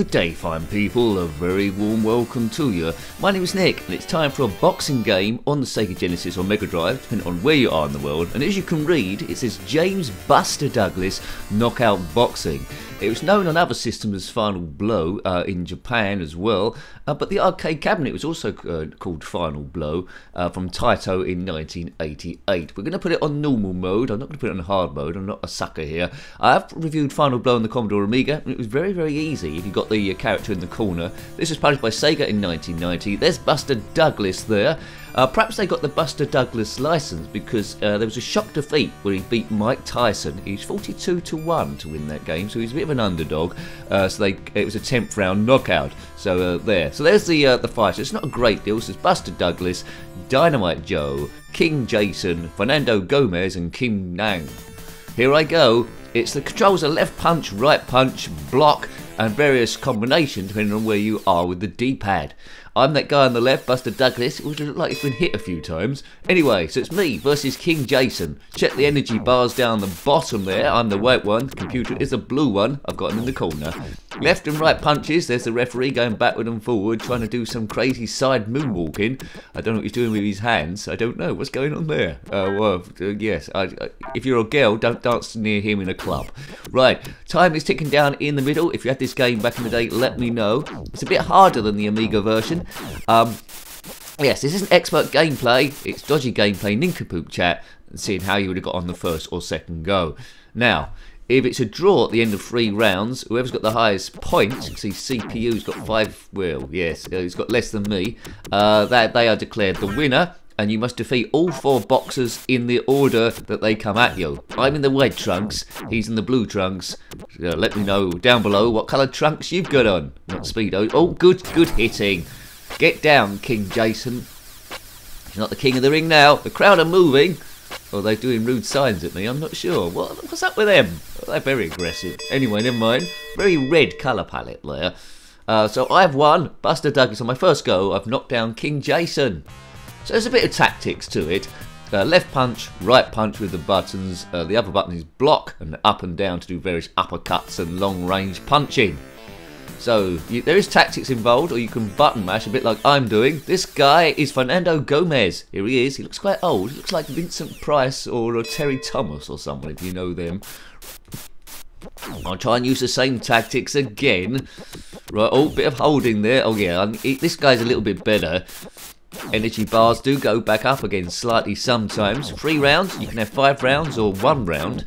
Good day, fine people. A very warm welcome to you. My name is Nick, and it's time for a boxing game on the Sega Genesis or Mega Drive, depending on where you are in the world. And as you can read, it says James Buster Douglas Knockout Boxing. It was known on other systems as Final Blow uh, in Japan as well, uh, but the arcade cabinet was also uh, called Final Blow uh, from Taito in 1988. We're going to put it on normal mode. I'm not going to put it on hard mode. I'm not a sucker here. I have reviewed Final Blow on the Commodore Amiga, and it was very, very easy if you got the character in the corner. This was published by Sega in 1990. There's Buster Douglas there. Uh, perhaps they got the Buster Douglas license because uh, there was a shock defeat where he beat Mike Tyson. He's 42 to 1 to win that game, so he's a bit of an underdog. Uh, so they, it was a 10th round knockout. So uh, there. So there's the uh, the fight. So it's not a great deal. So it's Buster Douglas, Dynamite Joe, King Jason, Fernando Gomez, and Kim Nang. Here I go. It's the controls are left punch, right punch, block, and various combinations depending on where you are with the D-pad. I'm that guy on the left, Buster Douglas. It would look like he's been hit a few times. Anyway, so it's me versus King Jason. Check the energy bars down the bottom there. I'm the white one. The computer is the blue one. I've got him in the corner. Left and right punches. There's the referee going backward and forward, trying to do some crazy side moonwalking. I don't know what he's doing with his hands. I don't know what's going on there. Uh, well, uh, yes. I, I, if you're a girl, don't dance near him in a club. Right. Time is ticking down in the middle. If you had this game back in the day, let me know. It's a bit harder than the Amiga version. Um, yes, this isn't expert gameplay, it's dodgy gameplay, nincompoop chat, seeing how you would have got on the first or second go. Now, if it's a draw at the end of three rounds, whoever's got the highest points, see CPU's got five, well, yes, uh, he's got less than me, uh, that they are declared the winner, and you must defeat all four boxers in the order that they come at you. I'm in the red trunks, he's in the blue trunks. Uh, let me know down below what coloured trunks you've got on. Not Speedo. Oh, good, good hitting. Get down, King Jason. He's not the king of the ring now. The crowd are moving. Or they're doing rude signs at me, I'm not sure. What, what's up with them? They're very aggressive. Anyway, never mind. Very red colour palette there. Uh, so I've won. Buster Douglas on my first go. I've knocked down King Jason. So there's a bit of tactics to it. Uh, left punch, right punch with the buttons. Uh, the other button is block and up and down to do various uppercuts and long range punching. So you, there is tactics involved, or you can button mash a bit like I'm doing. This guy is Fernando Gomez. Here he is. He looks quite old. He looks like Vincent Price or uh, Terry Thomas or someone, if you know them. I'll try and use the same tactics again. Right, oh, bit of holding there. Oh yeah, I'm, this guy's a little bit better. Energy bars do go back up again slightly sometimes. Three rounds, you can have five rounds or one round.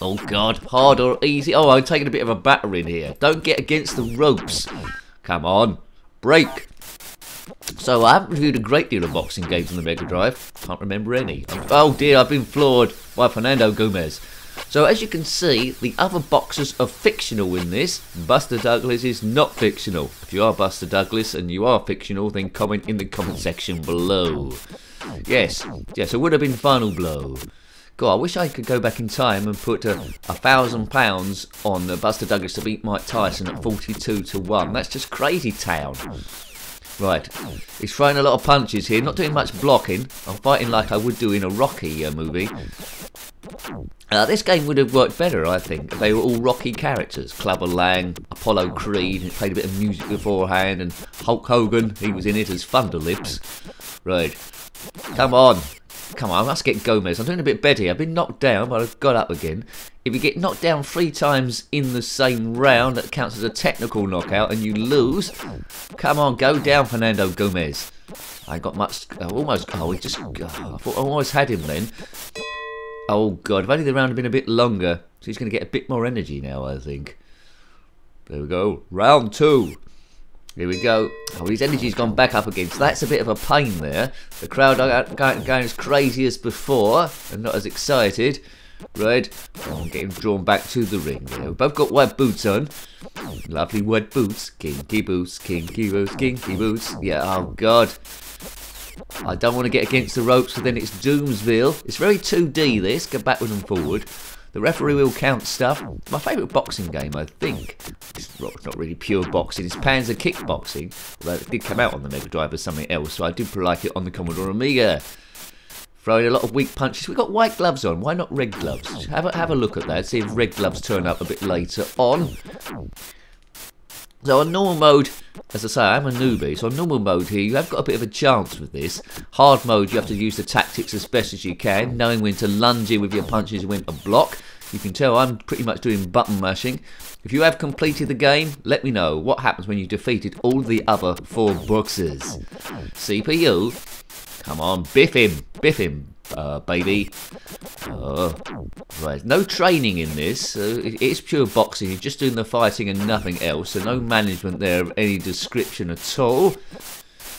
Oh god, hard or easy? Oh, I'm taking a bit of a battering here. Don't get against the ropes. Come on, break. So I haven't reviewed a great deal of boxing games on the Mega Drive. Can't remember any. Oh dear, I've been floored by Fernando Gomez. So as you can see, the other boxes are fictional in this. Buster Douglas is not fictional. If you are Buster Douglas and you are fictional, then comment in the comment section below. Yes, yes, it would have been Final Blow. God, I wish I could go back in time and put a, a thousand pounds on Buster Douglas to beat Mike Tyson at 42 to 1. That's just crazy town. Right, he's throwing a lot of punches here, not doing much blocking. I'm fighting like I would do in a Rocky uh, movie. Uh, this game would have worked better, I think. They were all Rocky characters. Clubber Lang, Apollo Creed, played a bit of music beforehand, and Hulk Hogan, he was in it as Thunderlips. Right, come on, Come on, I must get Gomez. I'm doing a bit better. I've been knocked down, but I've got up again. If you get knocked down three times in the same round, that counts as a technical knockout, and you lose. Come on, go down, Fernando Gomez. I got much. Uh, almost. Oh, he just. Oh, I thought I almost had him then. Oh god, if only the round had been a bit longer. So he's going to get a bit more energy now, I think. There we go. Round two. Here we go. Oh, his energy's gone back up again, so that's a bit of a pain there. The crowd are going, as crazy as before and not as excited. Right, oh, I'm getting drawn back to the ring. There. We've both got white boots on. Lovely white boots. Kinky boots, kinky boots, kinky boots. Yeah, oh god. I don't want to get against the ropes, but then it's Doomsville. It's very 2D this, go backward and forward. The referee will count stuff. My favourite boxing game, I think. It's not really pure boxing. It's Panzer Kickboxing. Although it did come out on the Mega Drive as something else, so I do like it on the Commodore Amiga. Throwing a lot of weak punches. We've got white gloves on. Why not red gloves? Have a, have a look at that. See if red gloves turn up a bit later on. So on normal mode, as I say, I'm a newbie, so on normal mode here, you have got a bit of a chance with this. Hard mode, you have to use the tactics as best as you can, knowing when to lunge in with your punches and when to block. You can tell I'm pretty much doing button mashing. If you have completed the game, let me know what happens when you've defeated all the other four boxes. CPU, come on, biff him, biff him, uh, baby. Uh, right, no training in this. Uh, it is pure boxing. You're just doing the fighting and nothing else. So no management there of any description at all.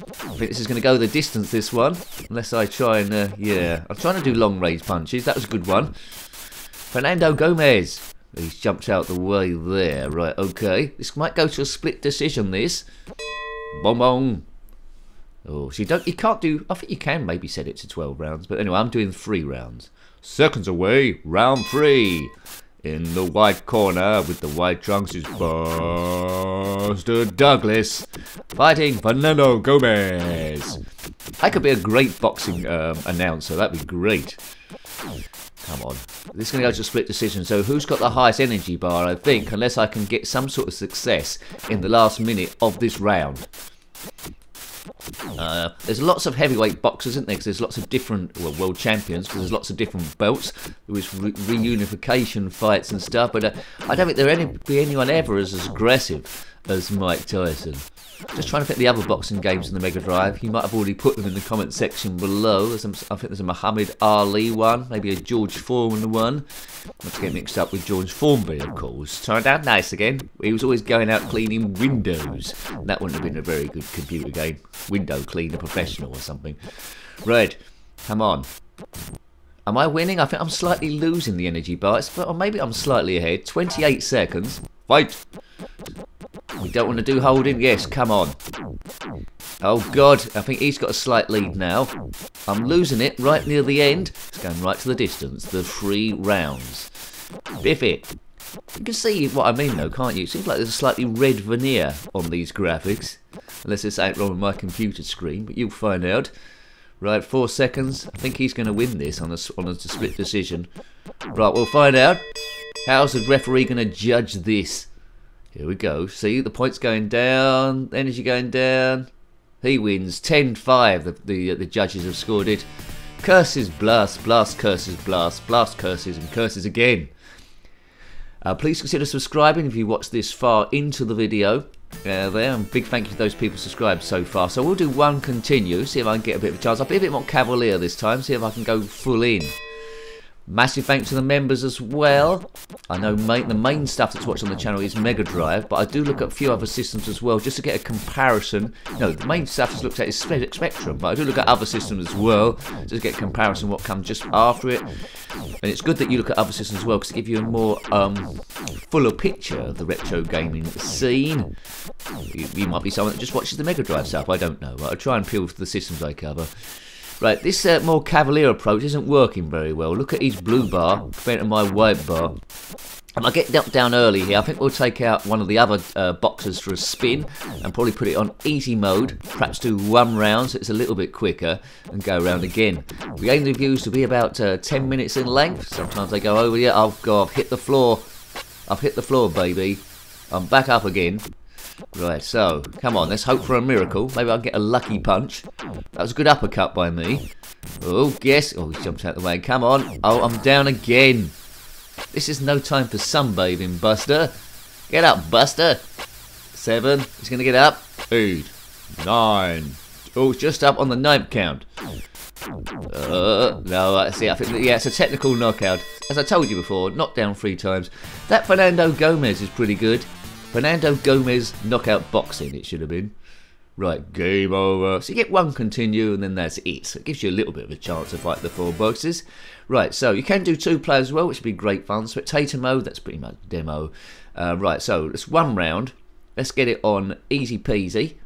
I think this is going to go the distance, this one. Unless I try and, uh, yeah. I'm trying to do long range punches. That was a good one. Fernando Gomez. He's jumped out the way there. Right, okay. This might go to a split decision, this. Bong bong. Oh, so you don't, you can't do, I think you can maybe set it to 12 rounds, but anyway, I'm doing three rounds. Seconds away, round three. In the white corner with the white trunks is Buster Douglas fighting Fernando Gomez. I could be a great boxing um, announcer, that'd be great. Come on. This is going to go to a split decision. So who's got the highest energy bar, I think, unless I can get some sort of success in the last minute of this round. Uh, there's lots of heavyweight boxers, isn't there? Because there's lots of different well, world champions. Because there's lots of different belts. There was re reunification fights and stuff. But uh, I don't think there any be anyone ever as, as aggressive as Mike Tyson. Just trying to pick the other boxing games in the Mega Drive. You might have already put them in the comment section below. I think there's a Muhammad Ali one, maybe a George Foreman one. Not to get mixed up with George Formby, of course. Turned out nice again. He was always going out cleaning windows. That wouldn't have been a very good computer game. Window cleaner professional or something. Red, come on. Am I winning? I think I'm slightly losing the energy bar. but maybe I'm slightly ahead. 28 seconds. Fight! We don't want to do holding. Yes, come on. Oh, God. I think he's got a slight lead now. I'm losing it right near the end. It's going right to the distance. The three rounds. Biff it. You can see what I mean, though, can't you? It seems like there's a slightly red veneer on these graphics. Unless there's something wrong with my computer screen, but you'll find out. Right, four seconds. I think he's going to win this on a, on a split decision. Right, we'll find out. How's the referee going to judge this? Here we go. See, the points going down, energy going down. He wins 10-5. The, the, the judges have scored it. Curses, blast, blast, curses, blast, blast, curses, and curses again. Uh, please consider subscribing if you watched this far into the video. Uh, there, and big thank you to those people subscribed so far. So we'll do one continue, see if I can get a bit of a chance. I'll be a bit more cavalier this time, see if I can go full in. Massive thanks to the members as well. I know main, the main stuff that's watched on the channel is Mega Drive, but I do look at a few other systems as well, just to get a comparison. No, the main stuff that's looked at is Spectrum, but I do look at other systems as well, just to get a comparison what comes just after it. And it's good that you look at other systems as well, because it gives you a more um, fuller picture of the retro gaming scene. You, you might be someone that just watches the Mega Drive stuff, I don't know, I try and peel the systems I cover. Right, this uh, more cavalier approach isn't working very well. Look at his blue bar compared to my white bar. I get knocked down early here. I think we'll take out one of the other uh, boxes for a spin and probably put it on easy mode. Perhaps do one round so it's a little bit quicker and go around again. We aim the views to be about uh, 10 minutes in length. Sometimes they go over. Yeah, I've, got, I've hit the floor. I've hit the floor, baby. I'm back up again. Right, so, come on, let's hope for a miracle. Maybe I'll get a lucky punch. That was a good uppercut by me. Oh, yes. Oh, he jumped out the way. Come on. Oh, I'm down again. This is no time for sunbathing, Buster. Get up, Buster. Seven. He's going to get up. Eight. Nine. Oh, just up on the ninth count. Uh, no, I see. I think yeah, it's a technical knockout. As I told you before, knocked down three times. That Fernando Gomez is pretty good. Fernando Gomez knockout boxing, it should have been. Right, game over. So you get one continue and then that's it. So it gives you a little bit of a chance to fight the four boxes. Right, so you can do two players as well, which would be great fun. Spectator mode, that's pretty much demo. Uh, right, so it's one round. Let's get it on easy peasy.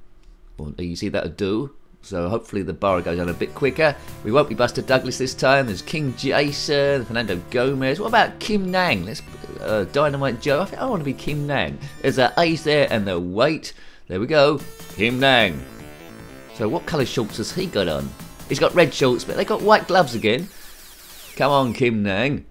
On easy, that'll do. So hopefully the bar goes on a bit quicker. We won't be Buster Douglas this time. There's King Jason, Fernando Gomez. What about Kim Nang? Let's uh, Dynamite Joe. I think I want to be Kim Nang. There's a ace there and the weight. There we go. Kim Nang. So what colour shorts has he got on? He's got red shorts, but they got white gloves again. Come on, Kim Nang.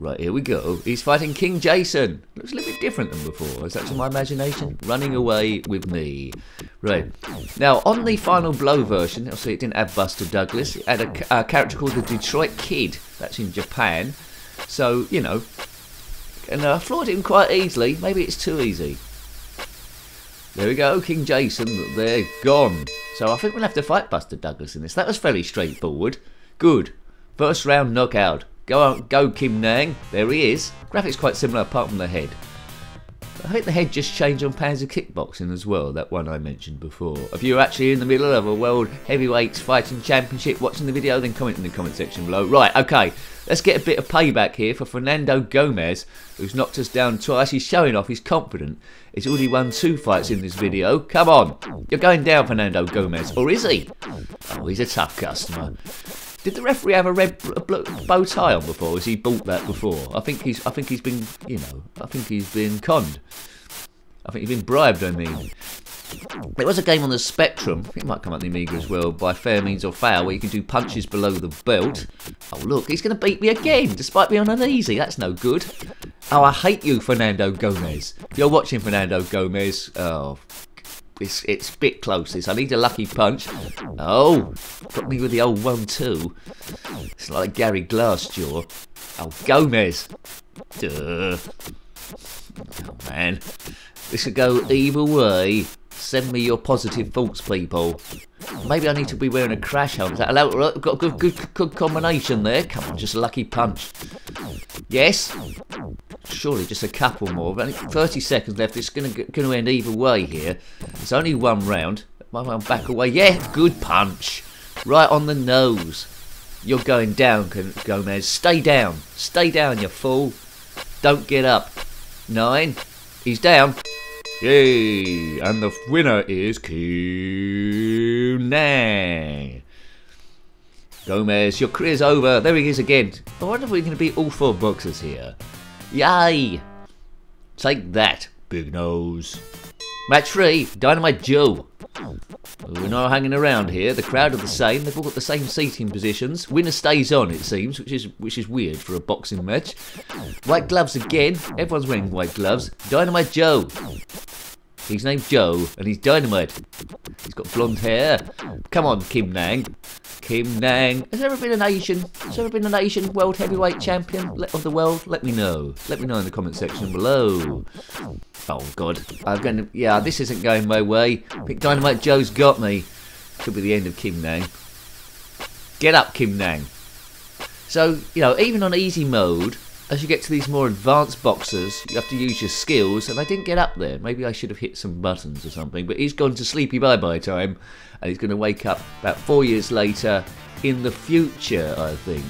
Right, here we go. He's fighting King Jason. Looks a little bit different than before. Is that to my imagination? Running away with me. Right. Now, on the Final Blow version, I'll see it didn't have Buster Douglas. It had a, a character called the Detroit Kid. That's in Japan. So, you know, and uh, I floored him quite easily. Maybe it's too easy. There we go, King Jason. They're gone. So I think we'll have to fight Buster Douglas in this. That was fairly straightforward. Good. First round knockout. Go go Kim Nang. There he is. Graphics quite similar apart from the head. I think the head just changed on Panzer Kickboxing as well, that one I mentioned before. If you're actually in the middle of a World Heavyweights Fighting Championship watching the video, then comment in the comment section below. Right, okay, let's get a bit of payback here for Fernando Gomez, who's knocked us down twice. He's showing off, he's confident. He's already won two fights in this video. Come on, you're going down, Fernando Gomez, or is he? Oh, he's a tough customer. Did the referee have a red bow tie on before? Has he bought that before? I think he's. I think he's been. You know. I think he's been conned. I think he's been bribed. I mean, there was a game on the Spectrum. It might come up the Amiga as well. By fair means or foul, where you can do punches below the belt. Oh look, he's going to beat me again, despite being on an easy. That's no good. Oh, I hate you, Fernando Gomez. You're watching Fernando Gomez. Oh, it's, it's a bit close, this. I need a lucky punch. Oh, got me with the old one too. It's like Gary Glassjaw. Oh, Gomez. Duh. Oh, man. This could go either way. Send me your positive thoughts, people. Maybe I need to be wearing a crash helmet. Hello, got a good, good, good combination there. Come on, just a lucky punch. Yes. Surely just a couple more. Only 30 seconds left. It's going to end either way here. It's only one round. My One back away. Yeah, good punch. Right on the nose. You're going down, Gomez. Stay down. Stay down, you fool. Don't get up. Nine. He's down. Yay! And the winner is Kim Nang. Gomez, your career's over. There he is again. I wonder if we're going to beat all four boxers here. Yay! Take that, big nose. Match three, Dynamite Joe. We're not hanging around here. The crowd are the same. They've all got the same seating positions. Winner stays on, it seems, which is which is weird for a boxing match. White gloves again. Everyone's wearing white gloves. Dynamite Joe. He's named Joe, and he's dynamite. He's got blonde hair. Come on, Kim Nang. Kim Nang. Has there ever been an Asian? Has there ever been an Asian world heavyweight champion of the world? Let me know. Let me know in the comment section below. Oh God, I'm going to. Yeah, this isn't going my way. Think Dynamite Joe's got me. Could be the end of Kim Nang. Get up, Kim Nang. So you know, even on easy mode, as you get to these more advanced boxes, you have to use your skills, and I didn't get up there. Maybe I should have hit some buttons or something, but he's gone to sleepy bye-bye time, and he's going to wake up about four years later in the future, I think.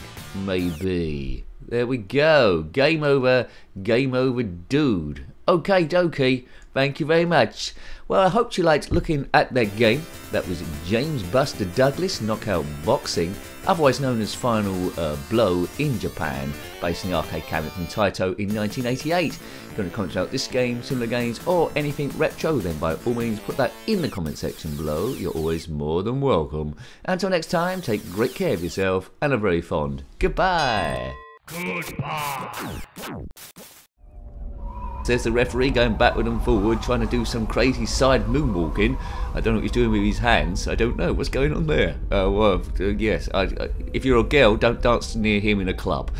Maybe. There we go. Game over, game over, dude. Okay, dokie. Thank you very much. Well, I hope you liked looking at that game. That was James Buster Douglas Knockout Boxing, otherwise known as Final uh, Blow in Japan, based in the arcade cabinet from Taito in 1988. If you want to comment about this game, similar games, or anything retro, then by all means put that in the comment section below. You're always more than welcome. Until next time, take great care of yourself and a very fond goodbye. Goodbye. There's the referee going backward and forward, trying to do some crazy side moonwalking. I don't know what he's doing with his hands. I don't know what's going on there. Uh, well, uh, yes, I, I, if you're a girl, don't dance near him in a club.